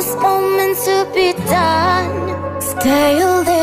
this moment to be done. Stay a little